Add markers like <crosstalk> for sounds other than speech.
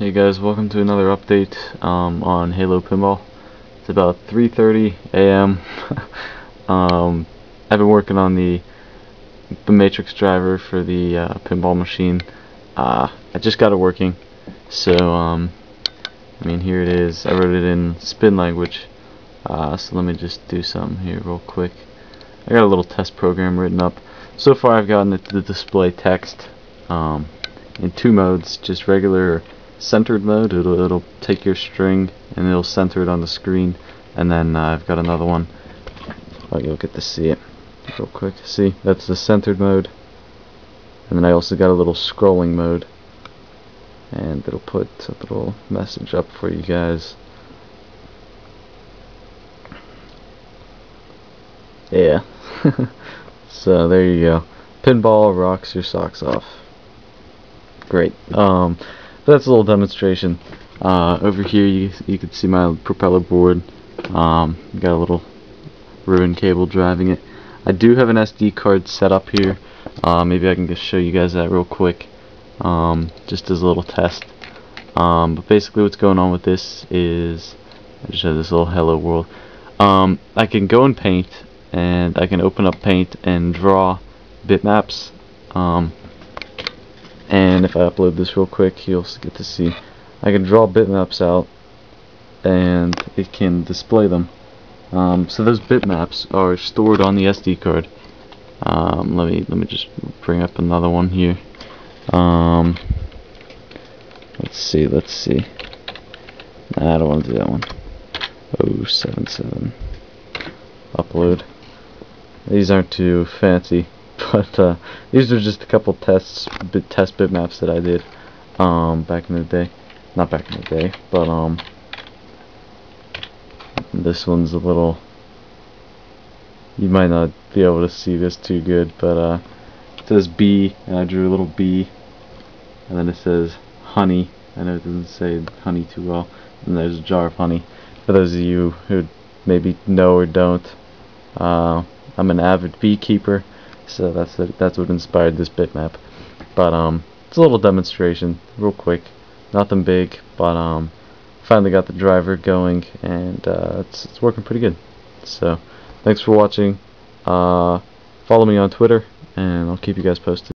Hey guys, welcome to another update um, on Halo Pinball. It's about 3:30 a.m. <laughs> um, I've been working on the the matrix driver for the uh, pinball machine. Uh, I just got it working, so um, I mean here it is. I wrote it in spin language, uh, so let me just do something here real quick. I got a little test program written up. So far I've gotten it to display text um, in two modes, just regular centered mode. It'll, it'll take your string and it'll center it on the screen. And then uh, I've got another one. Oh, you'll get to see it real quick. See that's the centered mode. And then I also got a little scrolling mode. And it'll put a little message up for you guys. Yeah. <laughs> So there you go. Pinball rocks your socks off. Great. Um that's a little demonstration. Uh, over here you you can see my propeller board. Um, got a little ribbon cable driving it. I do have an SD card set up here. Uh, maybe I can just show you guys that real quick, um, just as a little test. Um, but basically, what's going on with this is I just have this little hello world. Um, I can go in Paint and I can open up Paint and draw bitmaps. Um, and if I upload this real quick you'll get to see. I can draw bitmaps out and it can display them. Um, so those bitmaps are stored on the SD card. Um, let me let me just bring up another one here. Um, let's see let's see. Nah, I don't want to do that one. 077 upload. These aren't too fancy but uh, these are just a couple tests, bit, test bitmaps that I did um, back in the day. Not back in the day, but um, this one's a little. You might not be able to see this too good, but uh, it says B, and I drew a little B, and then it says honey. I know it doesn't say honey too well, and there's a jar of honey. For those of you who maybe know or don't, uh, I'm an avid beekeeper so that's that's what inspired this bitmap. But um, it's a little demonstration, real quick, nothing big, but um, finally got the driver going, and uh, it's it's working pretty good. So thanks for watching. Uh, follow me on Twitter, and I'll keep you guys posted.